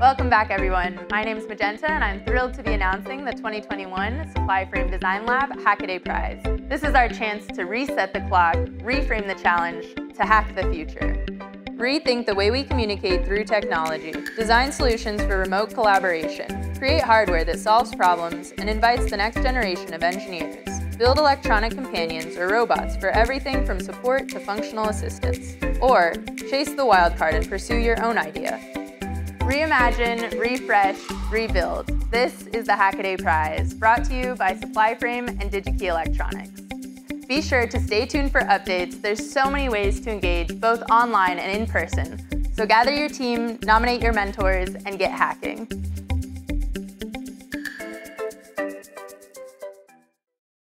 Welcome back, everyone. My name is Magenta, and I'm thrilled to be announcing the 2021 Supply Frame Design Lab Hackaday Prize. This is our chance to reset the clock, reframe the challenge, to hack the future. Rethink the way we communicate through technology, design solutions for remote collaboration, create hardware that solves problems, and invites the next generation of engineers build electronic companions or robots for everything from support to functional assistance, or chase the wildcard and pursue your own idea. Reimagine, refresh, rebuild. This is the Hackaday Prize, brought to you by SupplyFrame and DigiKey Electronics. Be sure to stay tuned for updates. There's so many ways to engage, both online and in person. So gather your team, nominate your mentors, and get hacking.